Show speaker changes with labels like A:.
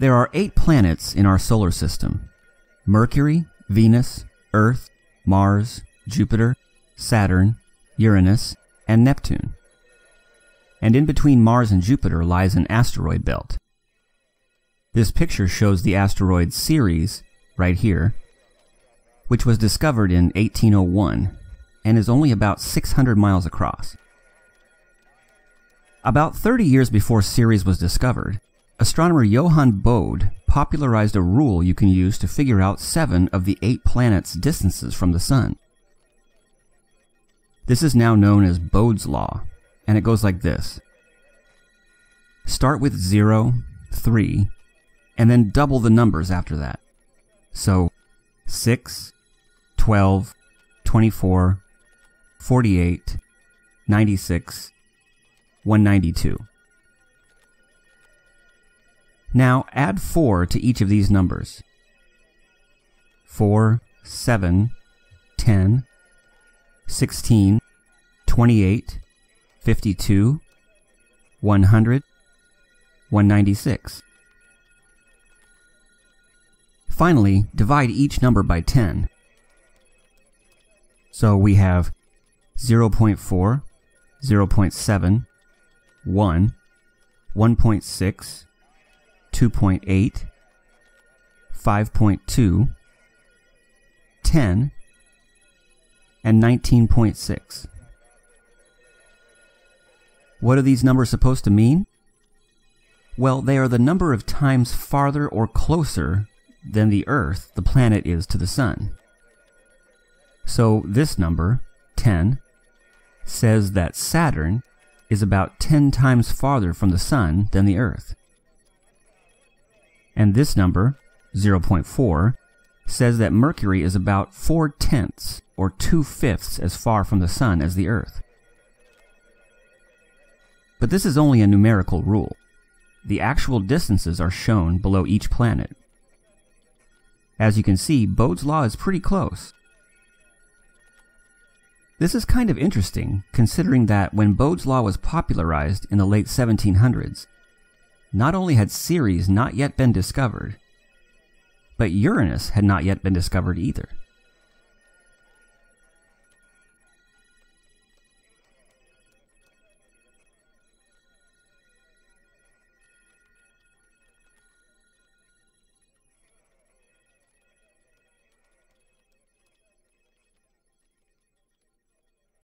A: There are eight planets in our solar system Mercury, Venus, Earth, Mars, Jupiter, Saturn, Uranus, and Neptune. And in between Mars and Jupiter lies an asteroid belt. This picture shows the asteroid Ceres, right here, which was discovered in 1801 and is only about 600 miles across. About 30 years before Ceres was discovered, astronomer Johann Bode popularized a rule you can use to figure out seven of the eight planets' distances from the Sun. This is now known as Bode's Law, and it goes like this. Start with 0, 3, and then double the numbers after that. So 6, 12, 24, 48, 96, 192. Now add 4 to each of these numbers. 4, 7, 10, 16, 28, 52, 100, 196. Finally, divide each number by 10. So we have 0.4, 0.7, 1, 1.6, 2.8, 5.2, 10, and 19.6. What are these numbers supposed to mean? Well, they are the number of times farther or closer than the Earth, the planet, is to the Sun. So this number, 10, says that Saturn is about 10 times farther from the Sun than the Earth. And this number, 0.4, says that Mercury is about 4 tenths or 2 fifths as far from the Sun as the Earth. But this is only a numerical rule. The actual distances are shown below each planet. As you can see, Bode's law is pretty close. This is kind of interesting, considering that when Bode's law was popularized in the late 1700s, not only had Ceres not yet been discovered, but Uranus had not yet been discovered either.